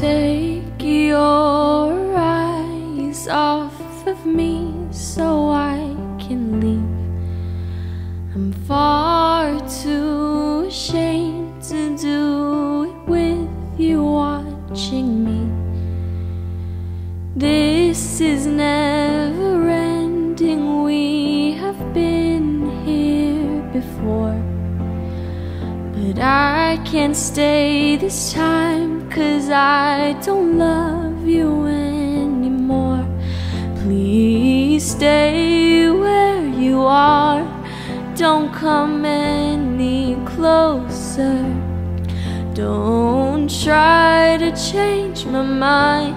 take your eyes off of me so I can leave. I'm far too ashamed to do it with you watching me. This is never But I can't stay this time, cause I don't love you anymore. Please stay where you are, don't come any closer. Don't try to change my mind.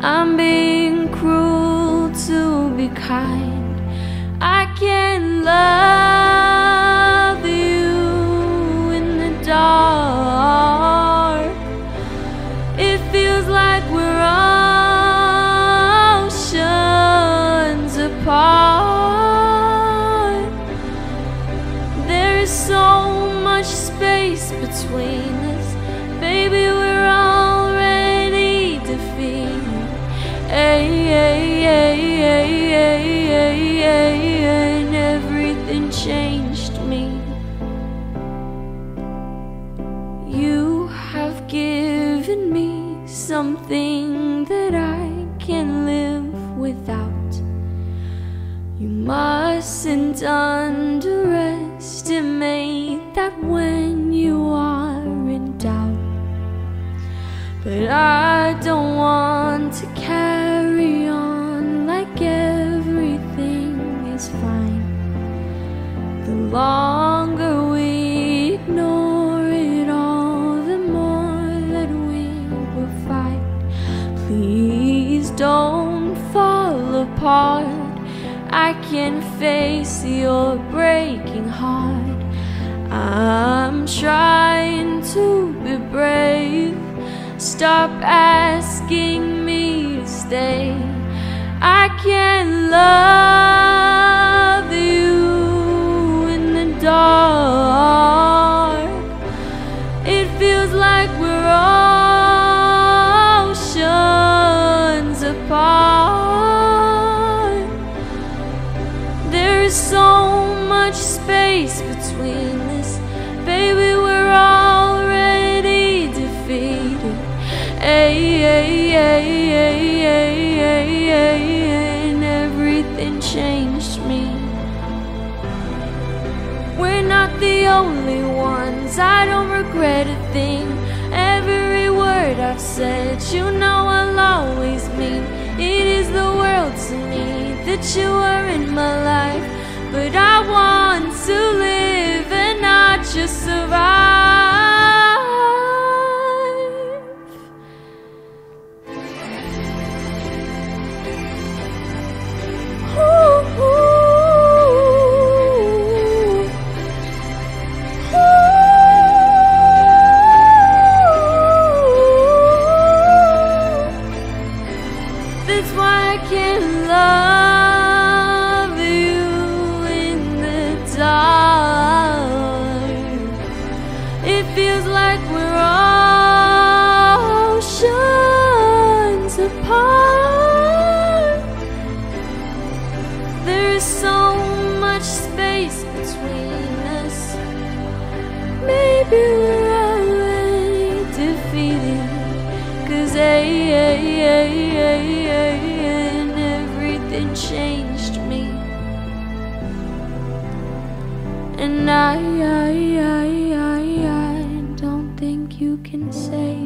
I'm being cruel to be kind. It feels like we're oceans apart. There is so much space between us, baby. We're already defeated. Everything changed given me something that I can live without. You mustn't underestimate that when you are in doubt. But I don't want to carry on like everything is fine. The longer don't fall apart. I can face your breaking heart. I'm trying to be brave. Stop asking me to stay. I can space between us, baby. We're already defeated. Ay, ay, ay, ay, ay, ay, ay, and everything changed me. We're not the only ones. I don't regret a thing. Every word I've said, you know I'll always mean. It is the world to me that you are in my life. But I want to live and not just survive. Ooh. ooh, ooh. That's why I can love between us. Maybe we're already defeated. Cause and everything changed me. And I, I, I, I, I don't think you can say